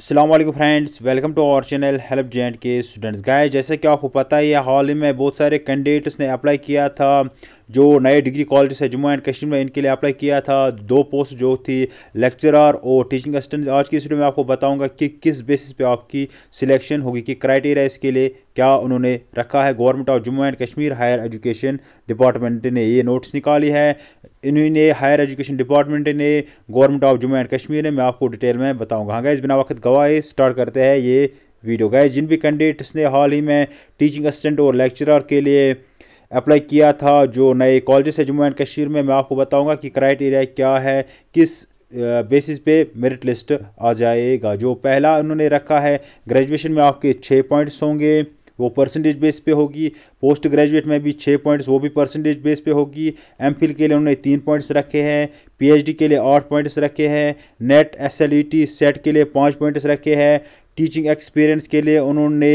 Allam friends welcome to our channel help J K students guys जैसे कि आपको पता ही है, हाल ही में बहुत सारे कैंडिडेट्स ने अप्लाई किया था। जो नए डिग्री कॉलेज है जम्मू एंड कश्मीर में, इनके लिए अप्लाई किया था। दो पोस्ट जो थी लेक्चरर और टीचिंग असिस्टेंट आज की वीडियो में आपको बताऊँगा कि किस बेसिस पे आपकी सिलेक्शन होगी, कि क्राइटेरिया इसके लिए क्या उन्होंने रखा है। Government of Jammu and Kashmir higher education department ने ये नोट्स निकाली है। इन्होंने हायर एजुकेशन डिपार्टमेंट ने government of Jammu and Kashmir ने, मैं आपको डिटेल में बताऊँगा। हाँ इस बिना वक्त गवाही स्टार्ट करते हैं ये वीडियो गए जिन भी कैंडिडेट्स ने हाल ही में टीचिंग असिस्टेंट और लेक्चरर के लिए अप्लाई किया था जो नए कॉलेजेस है जम्मू एंड कश्मीर में, मैं आपको बताऊँगा कि क्राइटेरिया क्या है, किस बेसिस पे मेरिट लिस्ट आ जाएगा। जो पहला उन्होंने रखा है ग्रेजुएशन में आपके छः पॉइंट्स होंगे, वो परसेंटेज बेस पे होगी। पोस्ट ग्रेजुएट में भी छः पॉइंट्स वो भी परसेंटेज बेस पे होगी। एम फिल के लिए उन्होंने तीन पॉइंट्स रखे हैं पीएचडी के लिए आठ पॉइंट्स रखे हैं NET S L E T SET के लिए पाँच पॉइंट्स रखे हैं टीचिंग एक्सपीरियंस के लिए उन्होंने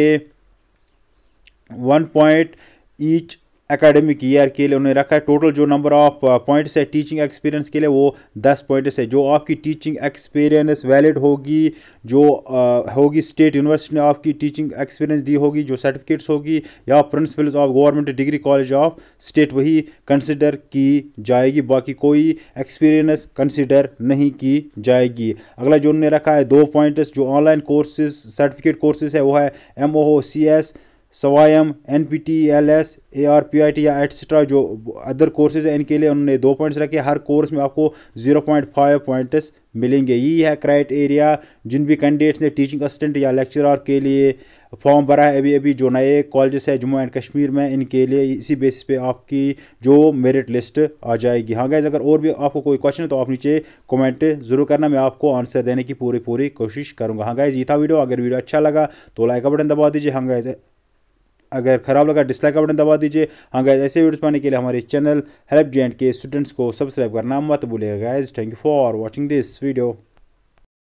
one point each academic year के लिए उन्होंने रखा है। टोटल जो नंबर ऑफ़ पॉइंट्स है टीचिंग एक्सपीरियंस के लिए वो दस पॉइंट्स है। जो आपकी टीचिंग एक्सपीरियंस वैलिड होगी जो uh, होगी स्टेट यूनिवर्सिटी ने आपकी टीचिंग एक्सपीरियंस दी होगी जो सर्टिफिकेट्स होगी या principals of government degree college of state वही कंसिडर की जाएगी। बाकी कोई एक्सपीरियंस कंसिडर नहीं की जाएगी। अगला जो उन्होंने रखा है दो पॉइंट्स जो ऑनलाइन कोर्सेज सर्टिफिकेट कोर्सेज है वो है M O C S Swayam N P T L S A R P I T या एट्सट्रा जो अदर कोर्सेज हैं, इनके लिए उन्होंने दो पॉइंट्स रखे। हर कोर्स में आपको ज़ीरो पॉइंट फाइव पॉइंट्स मिलेंगे। यही है क्राइट एरिया जिन भी कैंडिडेट्स ने टीचिंग असिस्टेंट या लेक्चरर के लिए फॉर्म भरा है। अभी अभी जो नए कॉलेजेस है, जम्मू एंड कश्मीर में, इनके लिए इसी बेसिस पे आपकी जो मेरिट लिस्ट आ जाएगी। हाँ गैस अगर और भी आपको कोई क्वेश्चन है तो आप नीचे कमेंट ज़रूर करना। मैं आपको आंसर देने की पूरी पूरी कोशिश करूँगा। हाँ गैस ये था वीडियो। अगर वीडियो अच्छा लगा तो लाइक का बटन दबा दीजिए। हाँ गैस अगर ख़राब लगा डिसलाइक का बटन दबा दीजिए। हाँ गैस ऐसे वीडियोस पाने के लिए हमारे चैनल हेल्प जेंट के स्टूडेंट्स को सब्सक्राइब करना मत भूलिएगा guys thank you for watching this video